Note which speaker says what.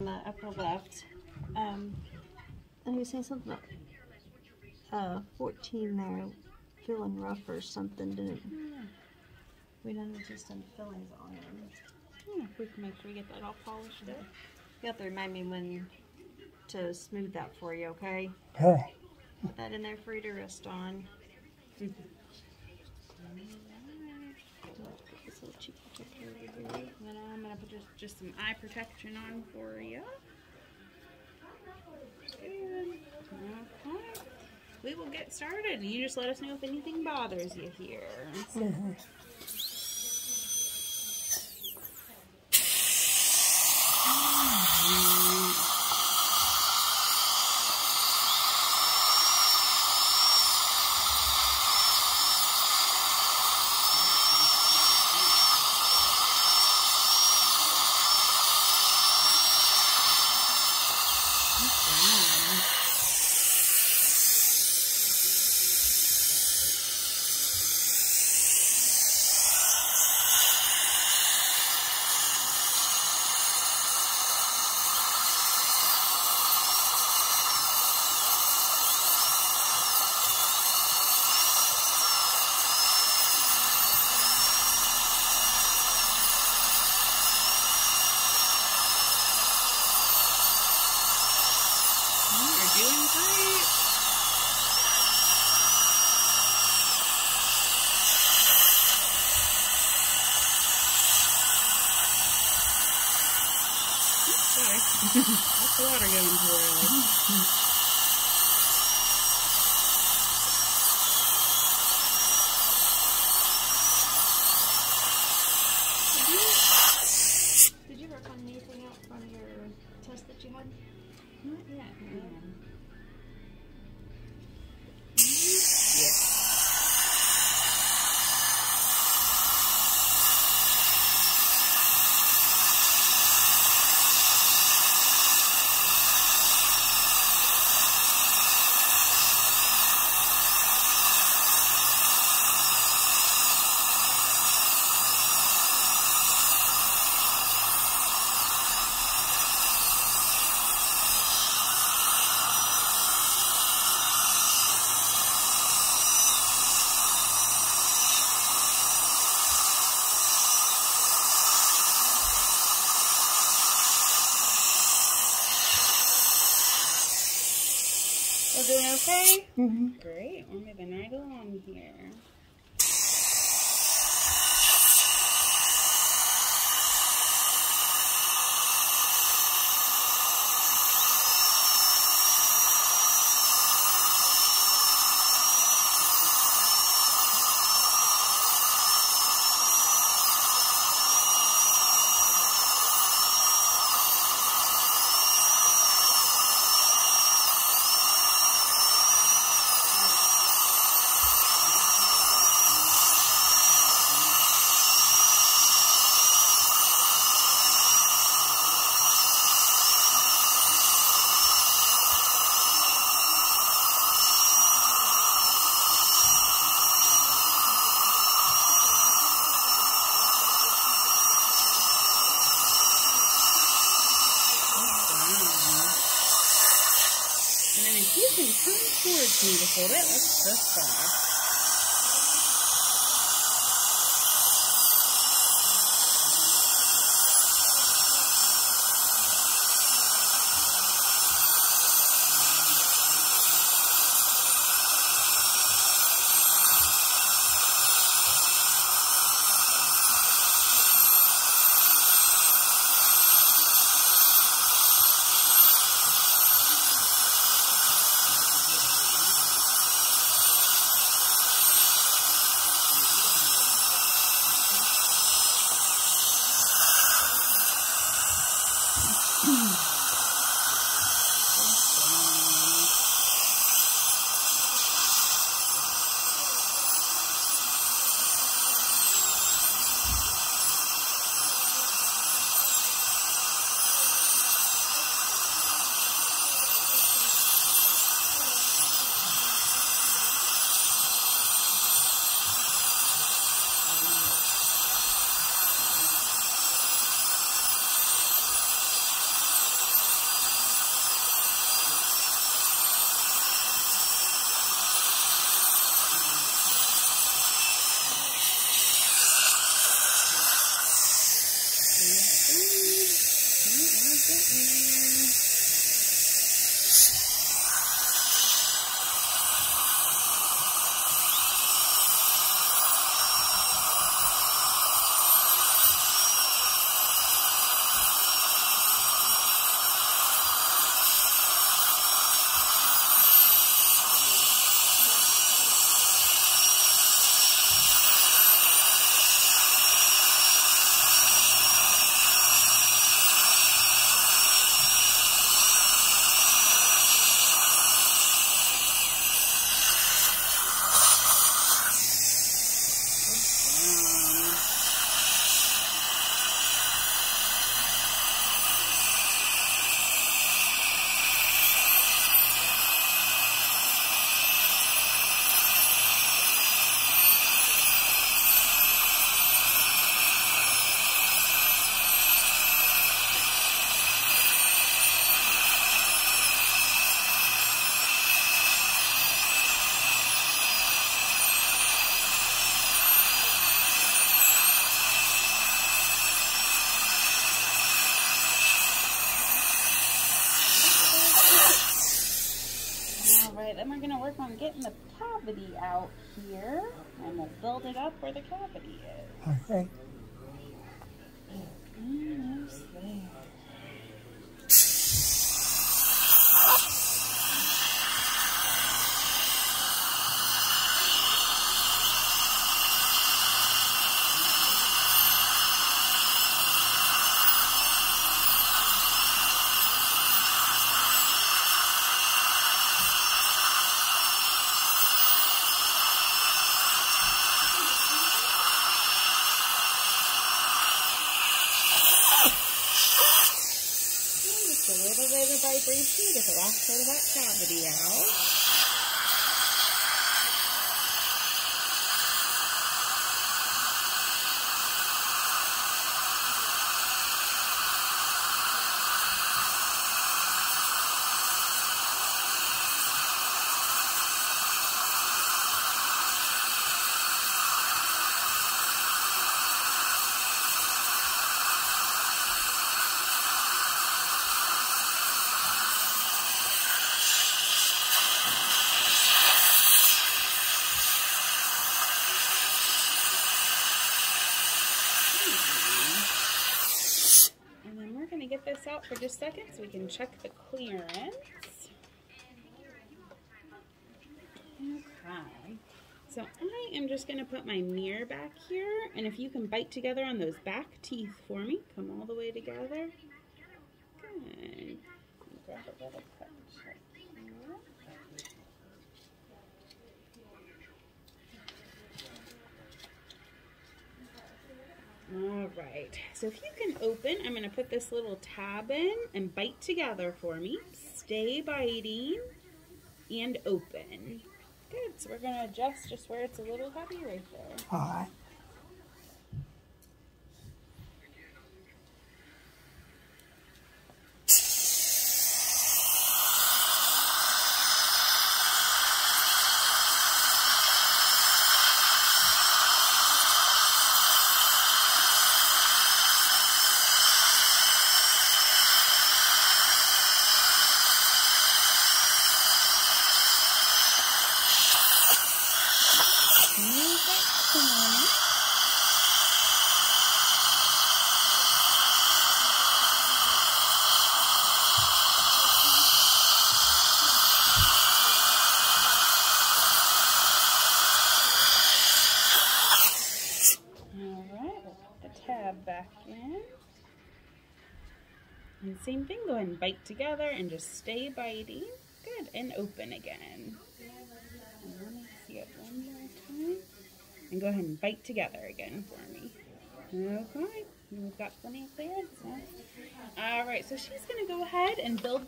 Speaker 1: in the upper left. Um, and he was saying something about uh, 14 there feeling rough or something, didn't we? done just some fillings on them.
Speaker 2: Yeah, we can make sure we get that all polished up.
Speaker 1: You have to remind me when to smooth that for you, okay?
Speaker 3: Okay.
Speaker 1: Put that in there for you to rest on. This little cheek protector over here.
Speaker 2: And then I'm gonna put just, just some eye protection on for you. Okay. We will get started. You just let us know if anything bothers you here. Great. Oops, Sorry. That's the water going too We're doing okay?
Speaker 3: Mm-hmm.
Speaker 2: Great. We're moving right along here. You can come towards me to hold it, let's just off. Getting there. Um, All right, then we're work on getting the cavity out here, and we'll build it up where the cavity is.
Speaker 3: Okay.
Speaker 2: Almost there. Just a little bit of get the last part of that cavity out. And then we're gonna get this out for just a second so we can check the clearance. Okay. So I am just gonna put my mirror back here, and if you can bite together on those back teeth for me, come all the way together. Good. Grab a little right here. All right. So if you can open, I'm to put this little tab in and bite together for me. Stay biting and open. Good. So we're to adjust just where it's a little heavy right there.
Speaker 3: All right.
Speaker 2: Move that corner. All right, we'll put the tab back in. And same thing, go ahead and bite together and just stay biting. Good, and open again. And let me see it one more time. And go ahead and bite together again for me. Okay, we've got plenty of clearance. All right, so she's gonna go ahead and build